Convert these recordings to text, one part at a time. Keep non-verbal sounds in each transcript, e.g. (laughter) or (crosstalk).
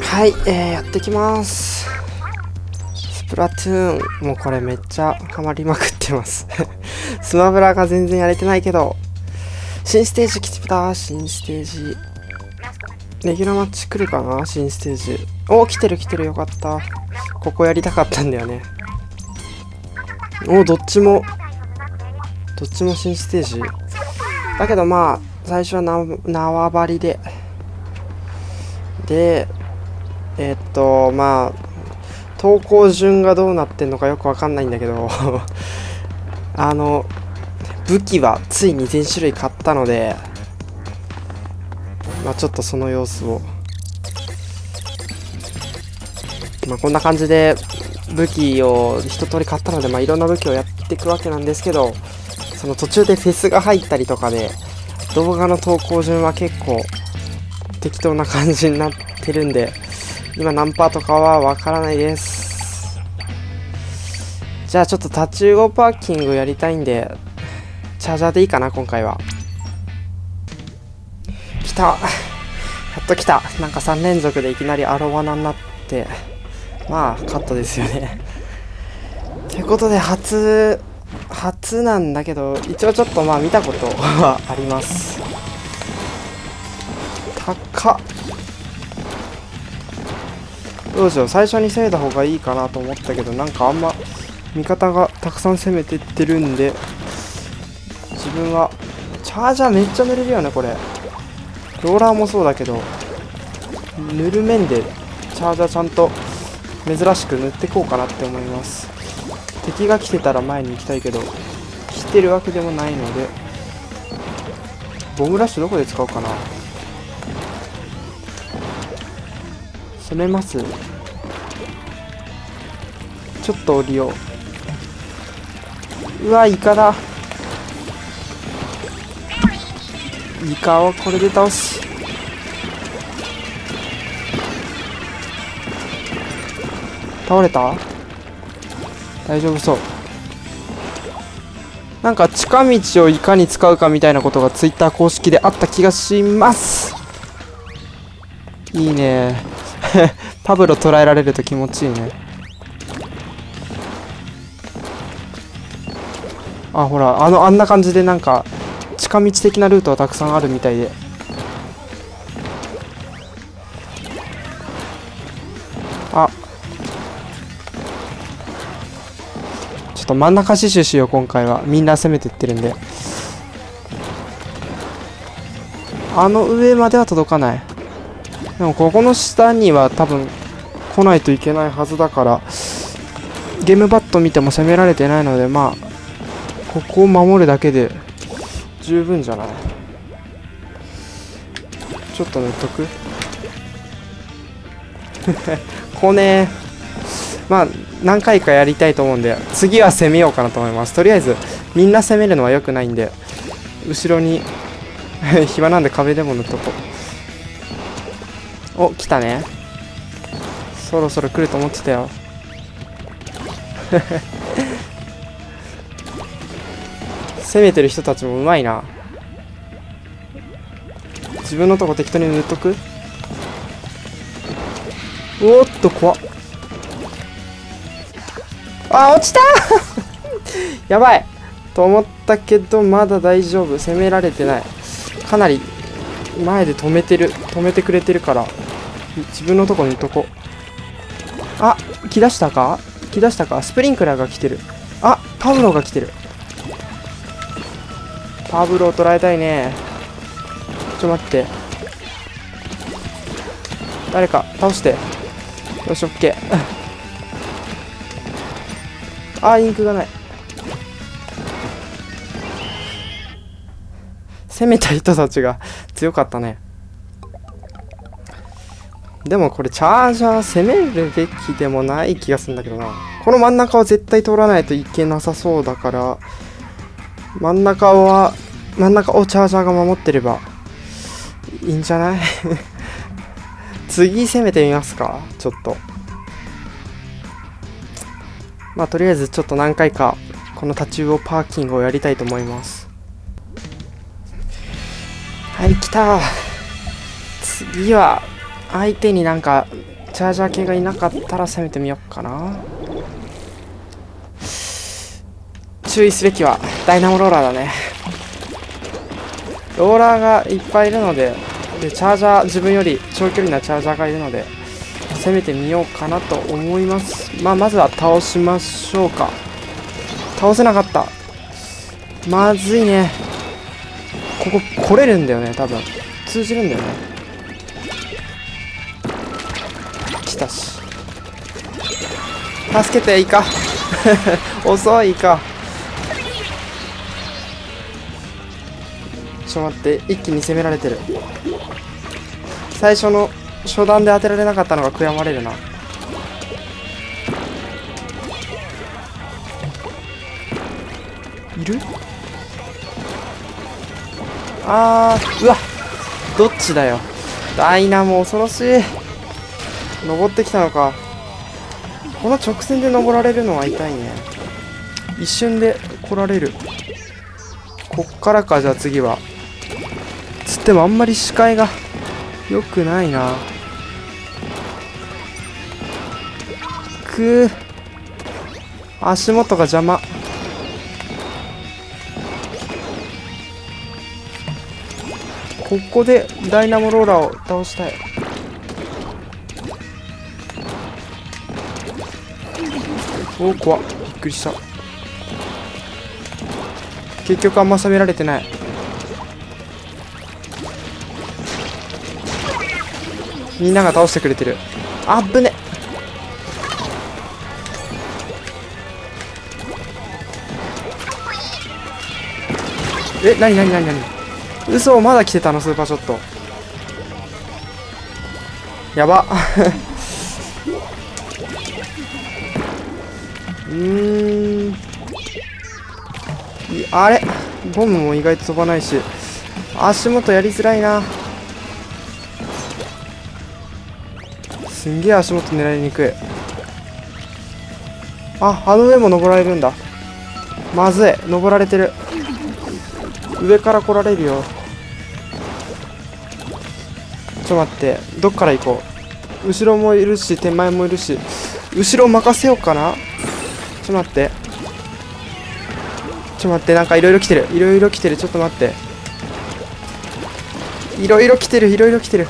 はい、えー、やってきます。スプラトゥーンもうこれめっちゃハマりまくってます。(laughs) スマブラが全然やれてないけど新ステージ来てた。新ステージ。レギュラーマッチ来るかな？新ステージ。おお来てる来てるよかった。ここやりたかったんだよね。おどっちもどっちも新ステージ。だけどまあ最初は縄張りで。でえ、っとまあ投稿順がどうなってんのかよくわかんないんだけど。(laughs) あの武器はついに全種類買ったのでまあちょっとその様子を。まあこんな感じで武器を一通り買ったのでまあいろんな武器をやっていくわけなんですけどその途中でフェスが入ったりとかで動画の投稿順は結構適当な感じになってるんで今何パーとかはわからないです。じゃあちょっと立ち動パーキングやりたいんでチャージャーでいいかな今回は。来た。(laughs) やっと来た。なんか3連続でいきなりアロワナになって。まあカットですよね。ということで初初なんだけど一応ちょっとまあ見たことはあります。高っ。どうしよう最初に攻めた方がいいかなと思ったけどなんかあんま味方がたくさん攻めてってるんで自分はチャージャーめっちゃ塗れるよねこれ。ローラーもそうだけど塗る面でチャージャーちゃんと珍しく塗ってこうかなって思います。敵が来てたら前に行きたいけど来てるわけでもないのでボムラッシュどこで使おうかな。攻めます。ちょっと降りよう。うわイカだ。イカをこれで倒す。倒れた？大丈夫そう。なんか近道をいかに使うかみたいなことがツイッター公式であった気がします。いいね。(laughs) パブロ捉えられると気持ちいいね。あほらあのあんな感じでなんか近道的なルートはたくさんあるみたいで。っと真ん中死守しよう今回は。みんな攻めていってるんで。あの上までは届かない。でもここの下には多分来ないといけないはずだからゲームバット見ても攻められてないのでまあここを守るだけで十分じゃない？ちょっと塗っとく？(laughs) こね。まあ何回かやりたいと思うんで次は攻めようかなと思います。とりあえずみんな攻めるのは良くないんで後ろに (laughs) 暇なんで壁でも塗っとこう。お来たね。そろそろ来ると思ってたよ。(laughs) 攻めてる人たちもうまいな。自分のとこ適当に塗っとく？おっと怖っ。あ落ちた。(laughs) やばい。と思ったけどまだ大丈夫。攻められてない。かなり前で止めてる。止めてくれてるから自分のとこにいとこ。あ来だしたか？来だしたか？スプリンクラーが来てる。あパブロが来てる。パブロを捉えたいね。ちょ待って。誰か倒して。よしオッケー。あインクがない攻めた人たちが強かったねでもこれチャージャー攻めるべきでもない気がするんだけどな。この真ん中は絶対通らないといけなさそうだから、真ん中は、真ん中をチャージャーが守ってればいいんじゃない？(laughs) 次攻めてみますかちょっと。まあとりあえずちょっと何回かこのタチウオパーキングをやりたいと思います。はい来た。次は相手になんかチャージャー系がいなかったら攻めてみようかな。注意すべきはダイナモローラーだね。ローラーがいっぱいいるのででチャージャー自分より長距離なチャージャーがいるので攻めてみようかなと思います。まあまずは倒しましょうか。倒せなかった。まずいね。ここ来れるんだよね多分。通じるんだよね。来たし。助けていいか。(laughs) 遅いか。ちょっと待って一気に攻められてる。最初の初段で当てられなかったのが悔やまれるな。いる？あーうわ。どっちだよ。ダイナも恐ろしい。登ってきたのか。この直線で登られるのは痛いね。一瞬で来られる。こっからかじゃあ次は。つってもあんまり視界が良くないな。く足元が邪魔。ここでダイナモローラーを倒したい。おお怖っ。びっくりした。結局あんま攻められてない。みんなが倒してくれてる。あっぶねえなになになになに嘘まだ来てたの？スーパーショット。やば。うん。あれ？ボムも意外と飛ばないし。足元やりづらいな。すんげえ足元狙いにくい。ああの上も登られるんだ。まずい。登られてる。上から来られるよ。ちょっと待って。どっから行こう。後ろもいるし手前もいるし。後ろ任せようかな。ちょっと待って。ちょっと待ってなんかいろいろ来てる。いろいろ来てる。ちょっと待って。いろいろ来てるいろいろ来てる。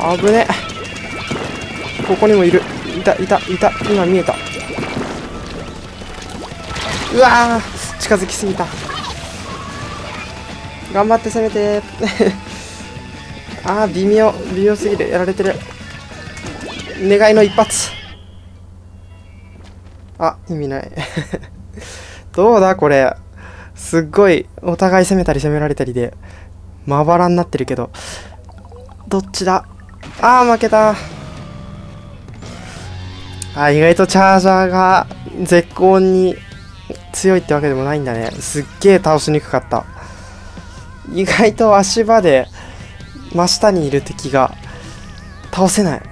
あぶねここにもいる。いたいたいた。今見えた。うわ近づきすぎた。頑張って攻めて。(laughs) あー微妙微妙すぎる。やられてる。願いの一発。あ意味ない。(laughs) どうだこれ。すっごいお互い攻めたり攻められたりでまばらになってるけど。どっちだ？あー負けた。あ意外とチャージャーが絶好に強いってわけでもないんだね。すっげえ倒しにくかった。意外と足場で真下にいる敵が倒せない。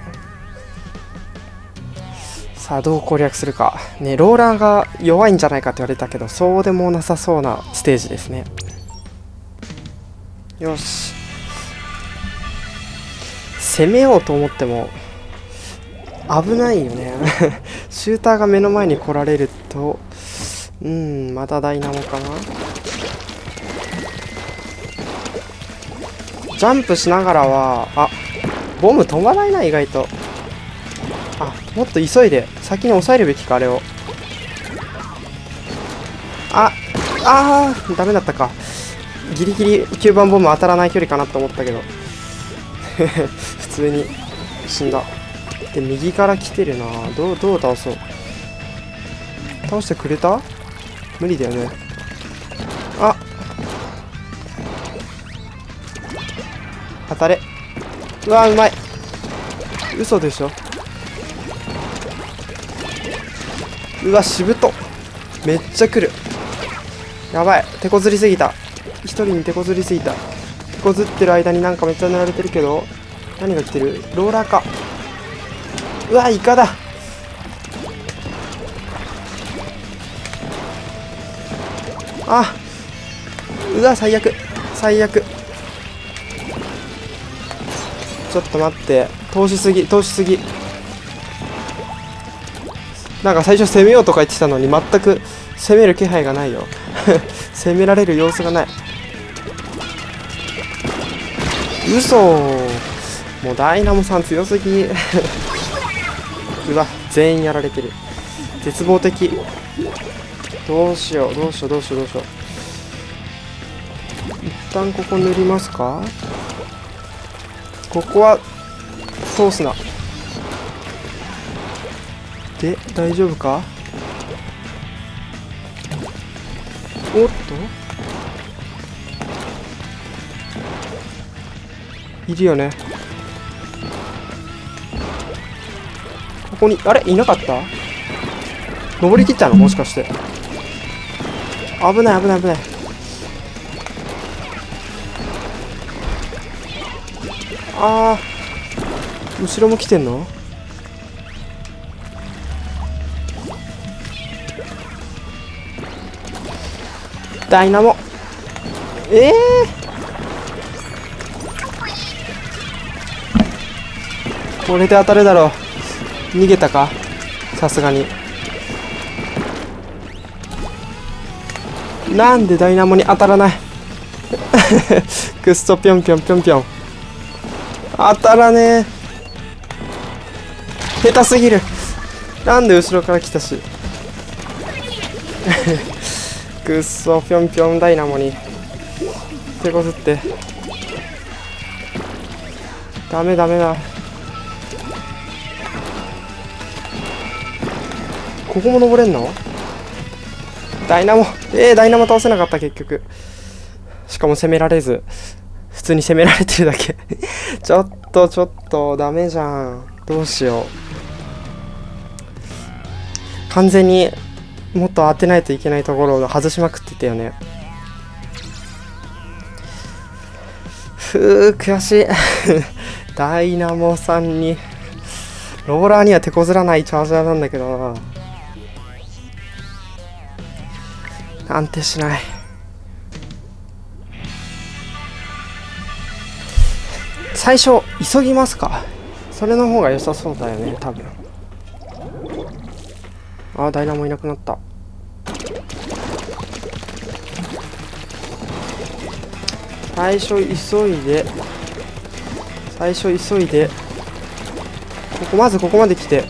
さあどう攻略するか。ねローラーが弱いんじゃないかって言われたけどそうでもなさそうなステージですね。よし。攻めようと思っても危ないよね。(laughs) シューターが目の前に来られるとうんまたダイナモかな。ジャンプしながらはあボム飛ばないな意外と。あもっと急いで先に抑えるべきかあれを。ああーダメだったか。ギリギリ9番ボム当たらない距離かなと思ったけど。(laughs) 普通に死んだ。で右から来てるな。どうどう倒そう。倒してくれた？無理だよね。あ。当たれ。うわうまい。嘘でしょ。うわしぶと。めっちゃ来る。やばい。手こずりすぎた。一人に手こずりすぎた。手こずってる間になんかめっちゃ塗られてるけど。何が来てる？ローラーか。うわイカだ。あうわ最悪最悪。ちょっと待って通しすぎ通しすぎ。なんか最初攻めようとか言ってたのに全く攻める気配がないよ。(laughs) 攻められる様子がない。嘘。もうダイナモさん強すぎ。(laughs) うわ全員やられてる。絶望的。どうしようどうしようどうしよう。どうしよう一旦ここ塗りますか？ここは通すな。で大丈夫か？おっと？いるよね。ここにあれ？いなかった？登りきったの？もしかして。危ない危ない危ない。あー。後ろも来てんの？ダイナモ。ええー、これで当たるだろう。逃げたか？さすがに。なんでダイナモに当たらない？クストぴょんぴょんぴょんぴょん。当たらねえ。下手すぎる。なんで後ろから来たし。(laughs) くっそぴょんぴょんダイナモに。手こずって。ダメダメだ。ここも登れんの？ダイナモえー、ダイナモ倒せなかった結局。しかも攻められず。普通に攻められてるだけ。(laughs) ちょっとちょっとダメじゃん。どうしよう。完全にもっと当てないといけないところを外しまくってたよね。ふう悔しい。(laughs) ダイナモさんにローラーには手こずらないチャージャーなんだけどな。安定しない。最初急ぎますか？それの方が良さそうだよね多分。ああダイナモいなくなった。最初急いで。最初急いで。ここまずここまで来て。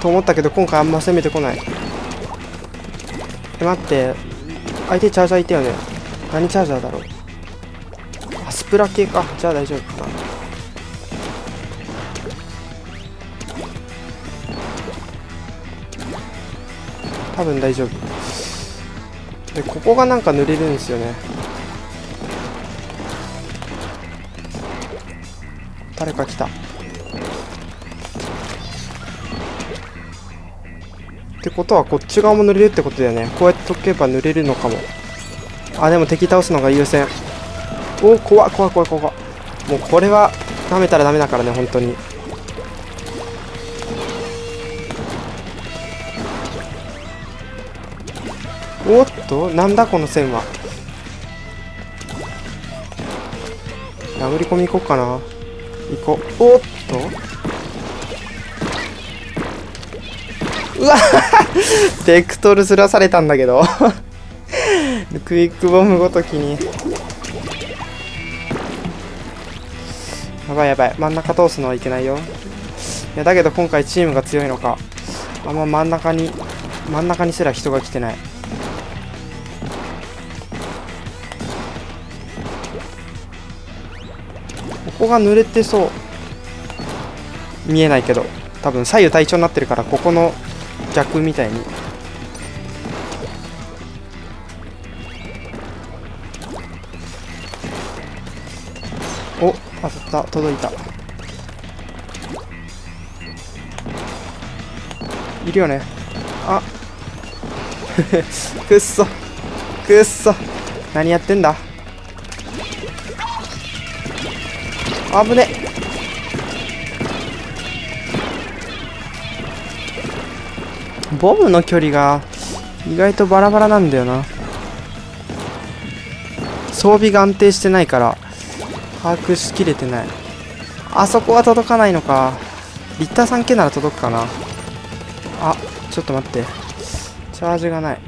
と思ったけど今回あんま攻めてこない。え待って。相手チャージャーいたよね。何チャージャーだろう。あスプラ系か。じゃあ大丈夫か。な多分大丈夫。でここがなんか塗れるんですよね。誰か来た。ってことはこっち側も塗れるってことだよね。こうやって解けば塗れるのかも。あでも敵倒すのが優先。おお怖い怖い怖い怖い。もうこれは舐めたらダメだからね本当に。おっとなんだこの線は。殴り込み行こうかな。行こう。おっと。うわベクトルずらされたんだけど。(laughs) クイックボムごときに。やばいやばい真ん中通すのはいけないよ。いやだけど今回チームが強いのか。あんま真ん中に真ん中にすら人が来てない。ここが濡れてそう。見えないけど。多分左右対称になってるからここの逆みたいに。お当たった。届いた。いるよね。あ。(laughs) くっそ。くっそ。何やってんだ。危ね。ボムの距離が意外とバラバラなんだよな。装備が安定してないから把握しきれてない。あそこは届かないのか。リッター 3K なら届くかな。あちょっと待って。チャージがない。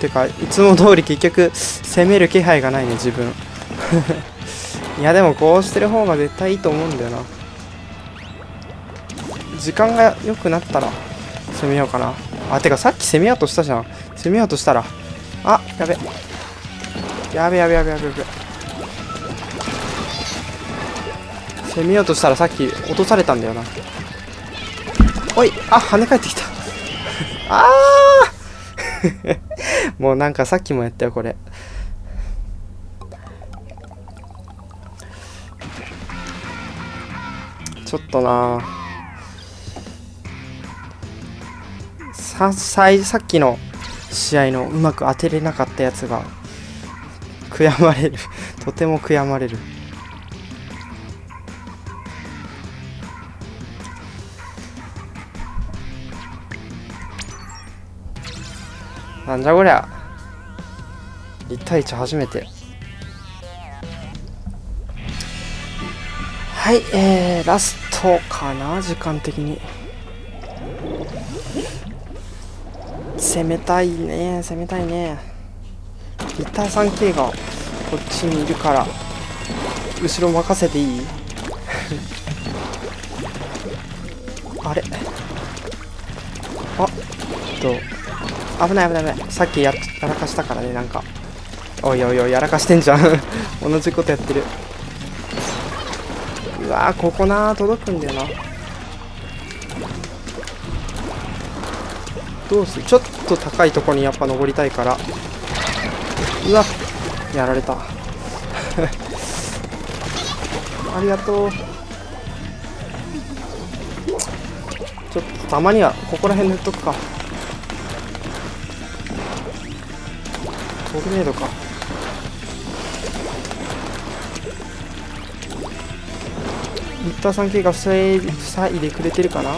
てかいつも通り結局攻める気配がないね自分。(laughs) いやでもこうしてる方が絶対いいと思うんだよな。時間が良くなったら。攻めようかな。あてかさっき攻めようとしたじゃん。攻めようとしたら。あやべ。やべやべやべやべやべ。攻めようとしたらさっき落とされたんだよな。おいあ跳ね返ってきた。(laughs) あー。(laughs) もうなんかさっきもやったよこれ。ちょっとなさささっきの試合のうまく当てれなかったやつが悔やまれる。(laughs) とても悔やまれる。なんじゃこりゃ。1対1初めて。はいえー、ラストかな時間的に。攻めたいね。攻めたいね。リッター 3K がこっちにいるから後ろ任せていい？(laughs) あれ？あっと危ない危ない危ない。さっきややらかしたからねなんか。おいおいおいやらかしてんじゃん。(laughs) 同じことやってる。うわーここな届くんだよな。どうする？ちょっと高いとこにやっぱ登りたいから。うわやられた。(laughs) ありがとう。ちょっとたまにはここら辺塗っとくか。トルネードか。リッター 3K が塞い塞いでくれてるかな？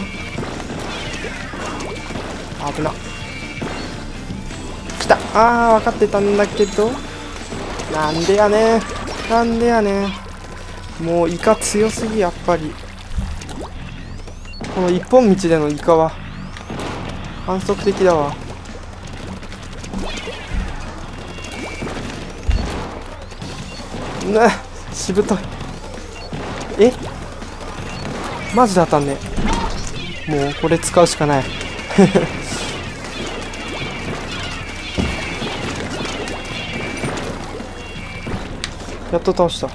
危な。来た。あー分かってたんだけど。なんでやねなんでやねもうイカ強すぎやっぱり。この一本道でのイカは。反則的だわ。なしぶとい。え？マジで当たんねもうこれ使うしかない。やっと倒した。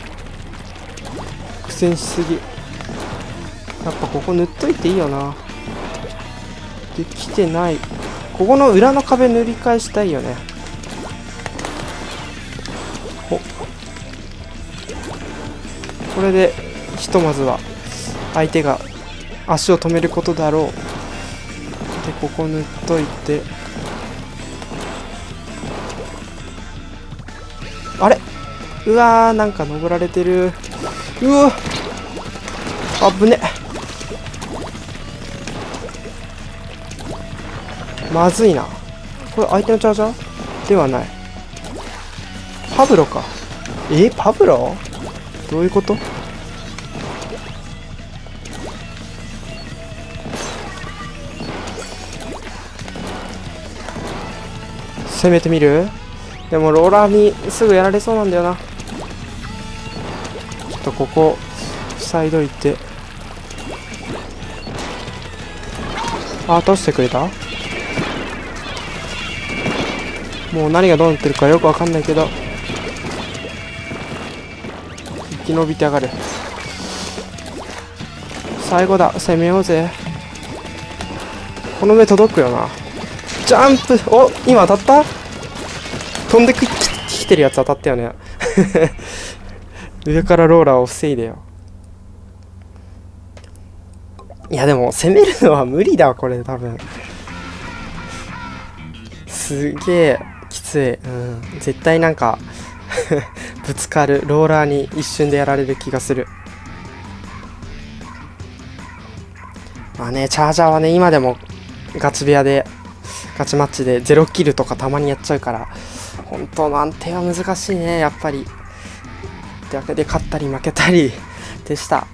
苦戦しすぎ。やっぱここ塗っといていいよな。できてない。ここの裏の壁塗り返したいよね。お。これでひとまずは相手が足を止めることだろう。でここ塗っといて。うわーなんか登られてる。うわあぶね。まずいな。これ相手のチャージャー？ではない。パブロか。えパブロ？どういうこと？攻めてみる？でもローラーにすぐやられそうなんだよな。とここ塞いどいて。あ倒してくれた？もう何がどうなってるかよくわかんないけど。生き延びてやがる。最後だ。攻めようぜ。この上届くよな。ジャンプ！お今当たった？飛んでききてるやつ当たったよね。上からローラーを防いでよ。いやでも攻めるのは無理だこれ多分。すげえきつい、うん、絶対なんか (laughs) ぶつかる。ローラーに一瞬でやられる気がする。まあねチャージャーはね今でもガチ部屋でガチマッチで0キルとかたまにやっちゃうから本当の安定は難しいねやっぱり。わけで勝ったり負けたりでした。